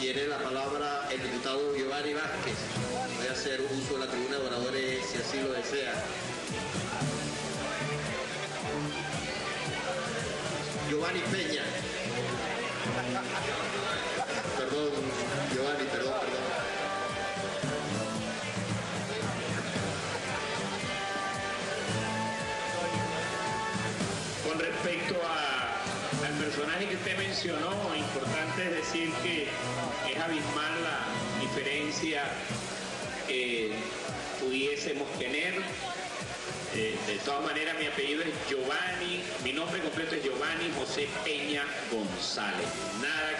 tiene la palabra el diputado Giovanni Vázquez. Voy a hacer uso de la tribuna de oradores si así lo desea. Giovanni Peña. Perdón, Giovanni, perdón, perdón. Con respecto a- al personaje que usted mencionó, importante es decir que es abismal la diferencia que pudiésemos tener. Eh, de todas maneras, mi apellido es Giovanni, mi nombre completo es Giovanni José Peña González. Nada